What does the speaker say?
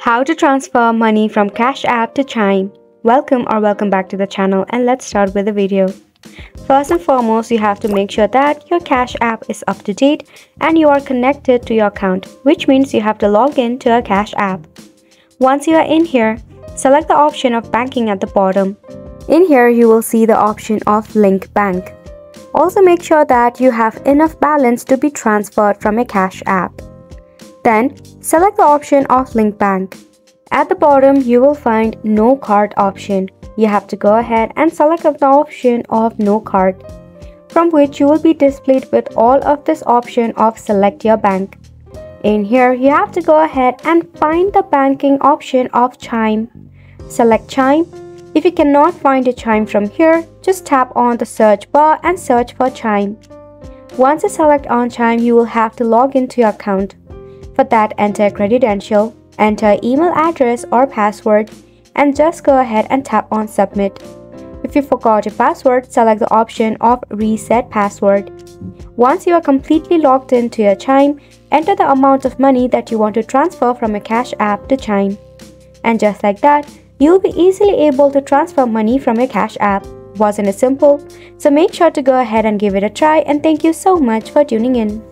How to transfer money from Cash App to Chime. Welcome or welcome back to the channel and let's start with the video. First and foremost, you have to make sure that your Cash App is up to date and you are connected to your account, which means you have to log in to a Cash App. Once you are in here, select the option of banking at the bottom. In here, you will see the option of Link Bank. Also make sure that you have enough balance to be transferred from a Cash App. Then, select the option of Link Bank. At the bottom, you will find No Card option. You have to go ahead and select the option of No Card, from which you will be displayed with all of this option of Select Your Bank. In here, you have to go ahead and find the banking option of Chime. Select Chime. If you cannot find a Chime from here, just tap on the search bar and search for Chime. Once you select on Chime, you will have to log into your account. For that, enter credential, enter email address or password, and just go ahead and tap on submit. If you forgot your password, select the option of reset password. Once you are completely logged into your Chime, enter the amount of money that you want to transfer from a Cash App to Chime. And just like that, you'll be easily able to transfer money from your Cash App. Wasn't it simple? So make sure to go ahead and give it a try and thank you so much for tuning in.